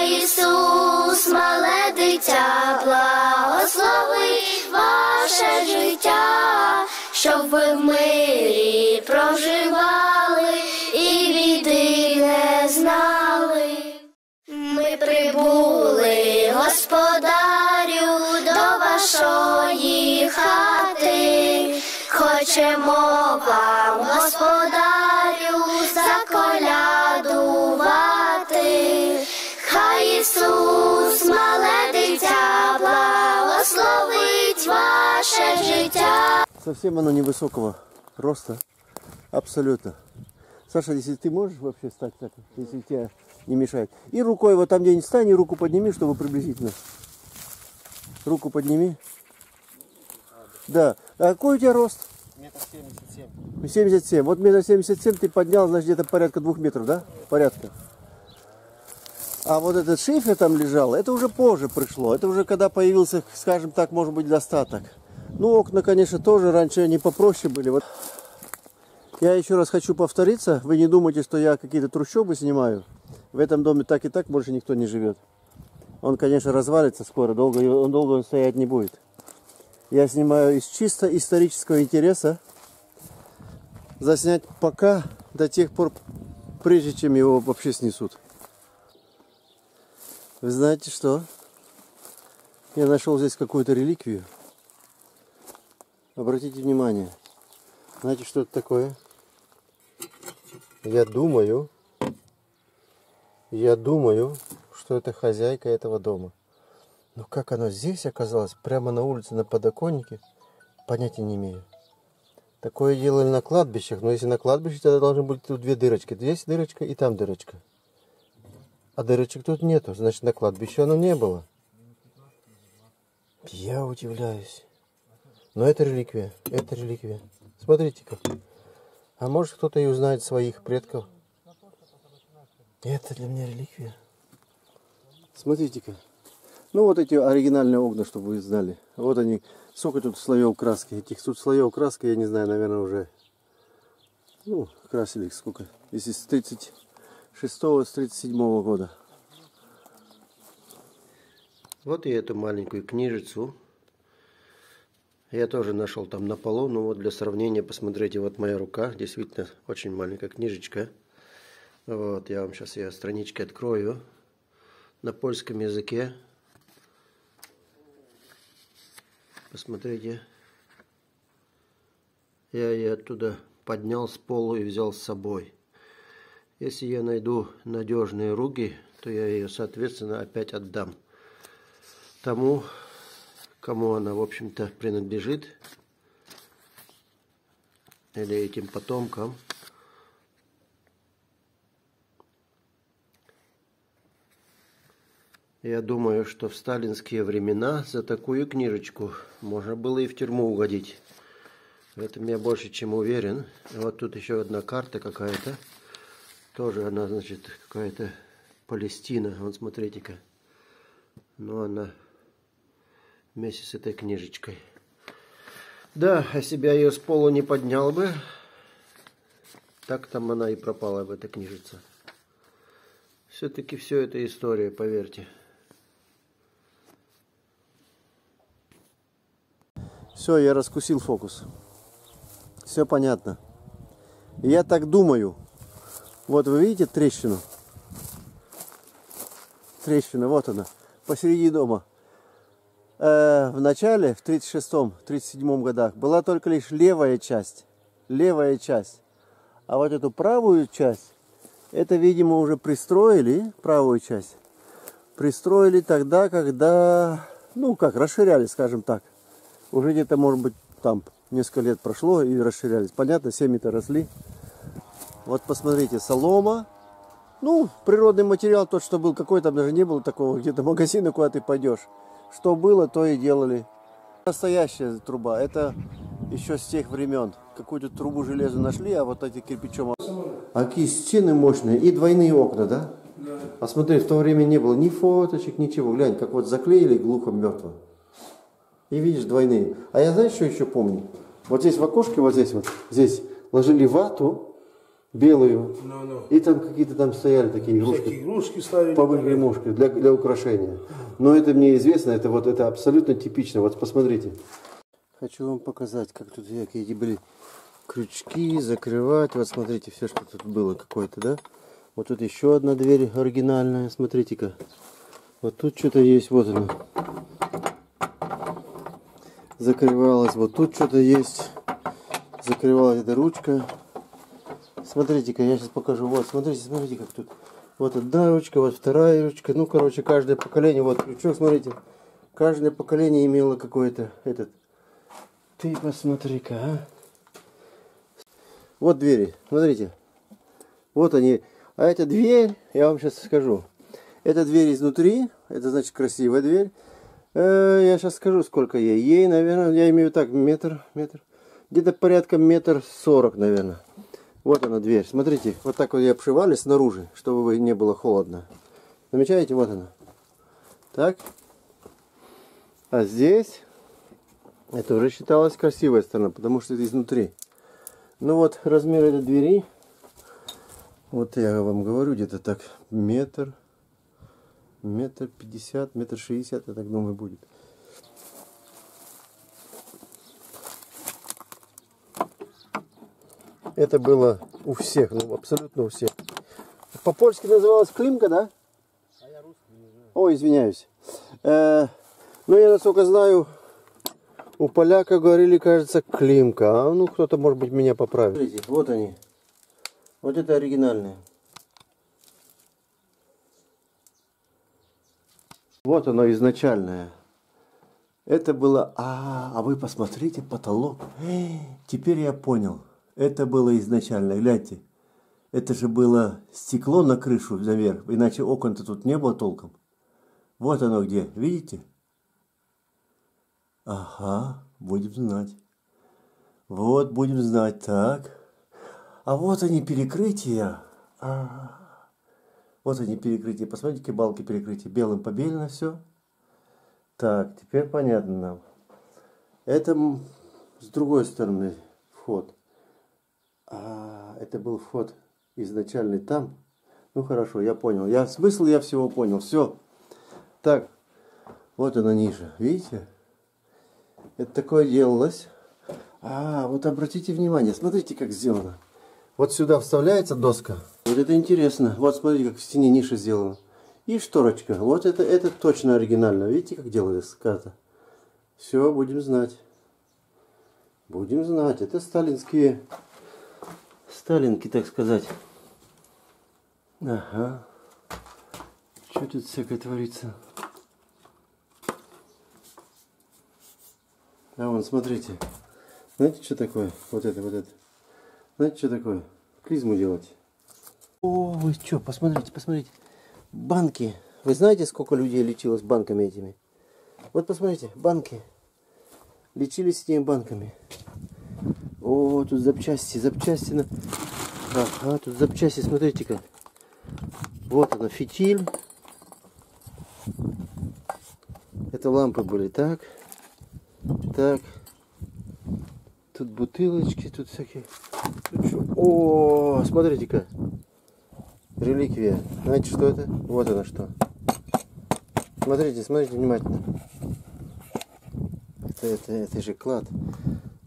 Ісус, мале дитя, благословить ваше життя, щоб ви в мирі проживали і біди не знали. Ми прибули, господарю, до вашої хати. Хочемо вам, Совсем оно невысокого роста. Абсолютно. Саша, если ты можешь вообще стать так, если тебе не мешает. И рукой вот там где-нибудь стань, и руку подними, чтобы приблизительно. Руку подними. Да. А какой у тебя рост? Метр семьдесят семь. 77. Вот метр 77 ты поднял, значит, где-то порядка двух метров, да? Порядка. А вот этот шифер там лежал, это уже позже пришло. Это уже когда появился, скажем так, может быть, достаток. Ну, окна, конечно, тоже раньше они попроще были. Вот. Я еще раз хочу повториться. Вы не думайте, что я какие-то трущобы снимаю. В этом доме так и так больше никто не живет. Он, конечно, развалится скоро, долго, он долго стоять не будет. Я снимаю из чисто исторического интереса. Заснять пока, до тех пор, прежде чем его вообще снесут. Вы знаете что? Я нашел здесь какую-то реликвию. Обратите внимание. Знаете, что это такое? Я думаю, я думаю, что это хозяйка этого дома. Но как она здесь оказалась, прямо на улице, на подоконнике, понятия не имею. Такое делали на кладбищах, но если на кладбище, тогда должны быть тут две дырочки. Здесь дырочка и там дырочка. А дырочек тут нету, значит на кладбище оно не было. Я удивляюсь. Но это реликвия, это реликвия. Смотрите-ка. А может кто-то и узнает своих предков. Это для меня реликвия. Смотрите-ка. Ну вот эти оригинальные окна, чтобы вы знали. Вот они. Сколько тут слоев краски. Этих тут слоев краски, я не знаю, наверное, уже... Ну, красили их сколько. Если с 36 с 37 года. Вот и эту маленькую книжицу. Я тоже нашел там на полу, но вот для сравнения посмотрите, вот моя рука, действительно очень маленькая книжечка. Вот, я вам сейчас ее странички открою на польском языке. Посмотрите. Я ее оттуда поднял с полу и взял с собой. Если я найду надежные руки, то я ее, соответственно, опять отдам тому, кому она, в общем-то, принадлежит, или этим потомкам. Я думаю, что в сталинские времена за такую книжечку можно было и в тюрьму угодить. В этом я больше чем уверен. Вот тут еще одна карта какая-то. Тоже она, значит, какая-то Палестина. Вот смотрите-ка. Но она вместе с этой книжечкой. Да, а себя ее с пола не поднял бы. Так там она и пропала в этой книжице. Все-таки все это история, поверьте. Все, я раскусил фокус. Все понятно. Я так думаю. Вот вы видите трещину? Трещина, вот она, посреди дома. Э, в начале, в 36-37 годах, была только лишь левая часть. Левая часть. А вот эту правую часть, это, видимо, уже пристроили, правую часть, пристроили тогда, когда, ну как, расширяли, скажем так. Уже где-то, может быть, там несколько лет прошло и расширялись. Понятно, семьи-то росли. Вот посмотрите, солома. Ну, природный материал, тот, что был, какой там даже не было такого, где-то магазина, куда ты пойдешь. Что было, то и делали. Настоящая труба, это еще с тех времен. Какую-то трубу железа нашли, а вот эти кирпичом... А какие стены мощные и двойные окна, да? Да. А смотри, в то время не было ни фоточек, ничего. Глянь, как вот заклеили глухо мертво. И видишь, двойные. А я знаешь, что еще помню? Вот здесь в окошке, вот здесь вот, здесь ложили вату, белую. Ну, ну. И там какие-то там стояли такие игрушки. Всякие игрушки ставили. Погремушки для, для украшения. Но это мне известно, это вот это абсолютно типично. Вот посмотрите. Хочу вам показать, как тут какие были крючки, закрывать. Вот смотрите, все, что тут было какое-то, да? Вот тут еще одна дверь оригинальная, смотрите-ка. Вот тут что-то есть, вот она. Закрывалась, вот тут что-то есть. Закрывалась эта ручка. Смотрите-ка, я сейчас покажу. Вот, смотрите, смотрите, как тут. Вот одна ручка, вот вторая ручка. Ну, короче, каждое поколение, вот крючок, смотрите. Каждое поколение имело какой-то этот. Ты посмотри-ка, а. Вот двери, смотрите. Вот они. А эта дверь, я вам сейчас скажу. Эта дверь изнутри, это значит красивая дверь. Э, я сейчас скажу, сколько ей. Ей, наверное, я имею так, метр, метр. Где-то порядка метр сорок, наверное. Вот она дверь. Смотрите, вот так вот ее обшивали снаружи, чтобы не было холодно. Замечаете? Вот она. Так. А здесь это уже считалось красивая сторона, потому что это изнутри. Ну вот размер этой двери вот я вам говорю, где-то так метр, метр пятьдесят, метр шестьдесят, я так думаю, будет. Это было у всех, ну абсолютно у всех. По-польски называлась климка, да? А я русский не знаю. Ой, извиняюсь. Э, ну, я насколько знаю, у поляка говорили, кажется, климка. А ну, кто-то, может быть, меня поправит. Смотрите, вот они. Вот это оригинальное. Вот оно изначальное. Это было... А, а вы посмотрите потолок. Теперь я понял. Это было изначально. Гляньте. Это же было стекло на крышу наверх. Иначе окон-то тут не было толком. Вот оно где. Видите? Ага, будем знать. Вот, будем знать. Так. А вот они перекрытия. А, вот они перекрытия. Посмотрите, балки перекрытия. Белым побелено все. Так, теперь понятно нам. Это с другой стороны вход. А, это был вход изначальный там. Ну хорошо, я понял. Я смысл я всего понял. Все. Так, вот она ниже. Видите? Это такое делалось. А, вот обратите внимание, смотрите, как сделано. Вот сюда вставляется доска. Вот это интересно. Вот смотрите, как в стене ниша сделана. И шторочка. Вот это, это точно оригинально. Видите, как делается карта? Все, будем знать. Будем знать. Это сталинские... Сталинки, так сказать. Ага. Что тут всякое творится? А вон, смотрите. Знаете, что такое? Вот это, вот это. Знаете, что такое? Клизму делать. О, вы что, посмотрите, посмотрите. Банки. Вы знаете, сколько людей лечилось банками этими? Вот посмотрите, банки. Лечились этими банками. О, тут запчасти, запчасти. На... Ага, тут запчасти, смотрите-ка. Вот она, фитиль. Это лампы были, так. Так. Тут бутылочки, тут всякие. О, смотрите-ка. Реликвия. Знаете, что это? Вот она что. Смотрите, смотрите внимательно. Это, это, это же клад.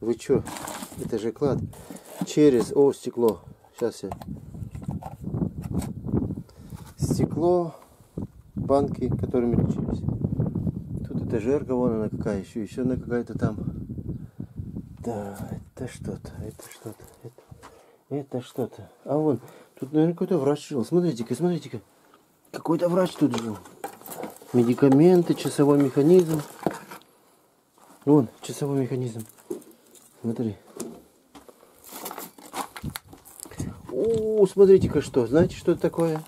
Вы что? Это же клад. Через... О, стекло. Сейчас я. Стекло. Банки, которыми лечились. Тут этажерка, вон она какая еще. Еще она какая-то там. Да, это что-то, это что-то, это, это что-то. А вон, тут, наверное, какой-то врач жил. Смотрите-ка, смотрите-ка. Какой-то врач тут жил. Медикаменты, часовой механизм. Вон, часовой механизм. Смотри. О, смотрите-ка что. Знаете, что это такое?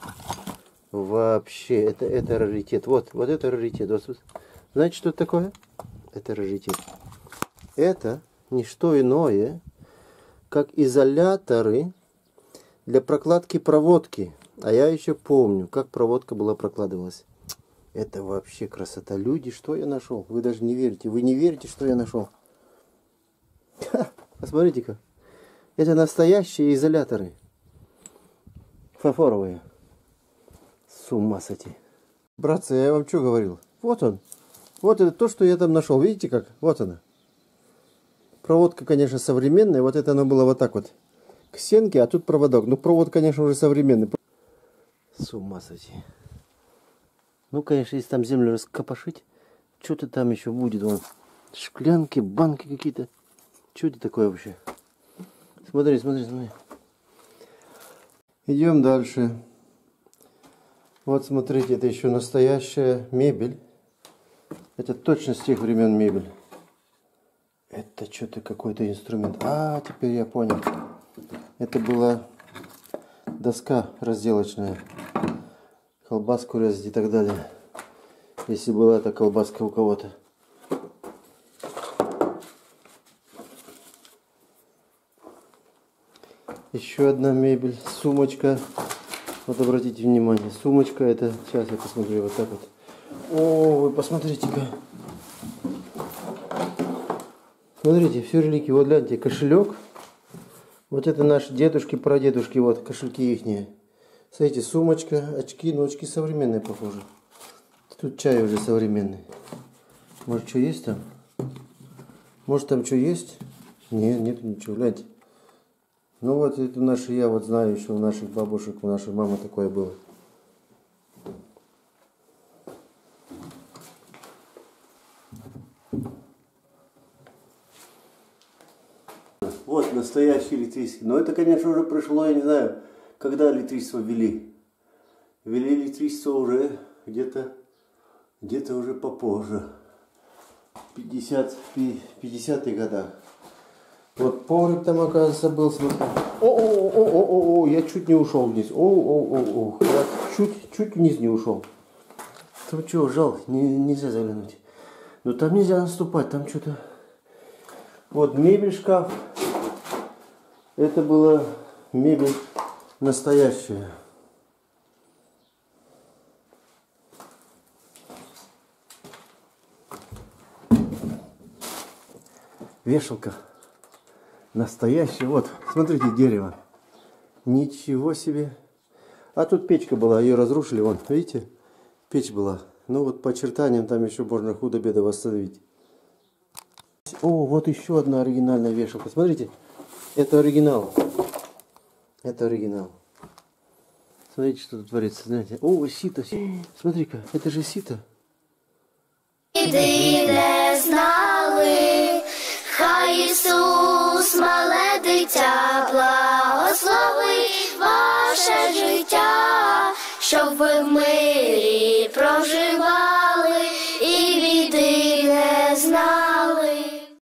Вообще, это, это раритет. Вот, вот это раритет. Вот, знаете, что это такое? Это раритет. Это не что иное, как изоляторы для прокладки проводки. А я еще помню, как проводка была прокладывалась. Это вообще красота. Люди, что я нашел? Вы даже не верите. Вы не верите, что я нашел. Посмотрите-ка. Это настоящие изоляторы. Фарфоровые. С ума сойти. Братцы, я вам что говорил? Вот он. Вот это то, что я там нашел. Видите как? Вот она. Проводка, конечно, современная. Вот это оно было вот так вот. К стенке, а тут проводок. Ну, провод, конечно, уже современный. С ума сойти. Ну, конечно, если там землю раскопошить, что-то там еще будет. Вон, шклянки, банки какие-то. Что это такое вообще? Смотри, смотри, смотри. Идем дальше. Вот смотрите, это еще настоящая мебель. Это точно с тех времен мебель. Это что-то какой-то инструмент. А, теперь я понял. Это была доска разделочная. Колбаску резать и так далее. Если была эта колбаска у кого-то. Еще одна мебель, сумочка. Вот обратите внимание, сумочка это, сейчас я посмотрю вот так вот. О, вы посмотрите-ка. Смотрите, все реликвии. Вот гляньте, кошелек. Вот это наши дедушки, прадедушки, вот кошельки ихние. Смотрите, сумочка, очки, ну очки современные, похоже. Тут чай уже современный. Может, что есть там? Может, там что есть? Нет, нет ничего, гляньте. Ну вот это наши, я вот знаю еще у наших бабушек, у нашей мамы такое было. Вот настоящий электричество. Но это, конечно, уже пришло, я не знаю, когда электричество ввели. Ввели электричество уже где-то где-то уже попозже. 50, 50-х годах. Вот погреб там, оказывается, был. Смотри. О, о, о, о, о, о, я чуть не ушел вниз. О, о, о, о, я чуть, чуть вниз не ушел. Там что, жал, не, нельзя заглянуть. Но там нельзя наступать, там что-то... Вот мебель, шкаф. Это была мебель настоящая. Вешалка. Настоящее. Вот, смотрите, дерево. Ничего себе. А тут печка была, ее разрушили. Вон, видите? Печь была. Ну вот по очертаниям там еще можно худо-бедо восстановить. О, вот еще одна оригинальная вешалка. Смотрите, это оригинал. Это оригинал. Смотрите, что тут творится. Знаете. О, сито. Смотри-ка, это же сито. Іди не знали, хай Ісус, мале дитя, благословить ваше життя, щоб ви в мирі прожили.